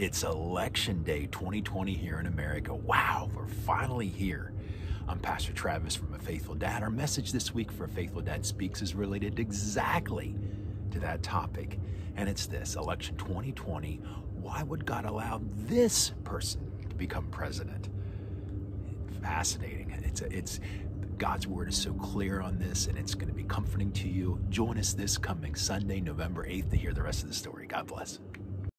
It's election day 2020 here in America. Wow, we're finally here. I'm Pastor Travis from A Faithful Dad. Our message this week for A Faithful Dad Speaks is related exactly to that topic. And it's this election 2020. Why would God allow this person to become president? Fascinating. It's, a, it's, God's word is so clear on this, and it's going to be comforting to you. Join us this coming Sunday, November 8th, to hear the rest of the story. God bless.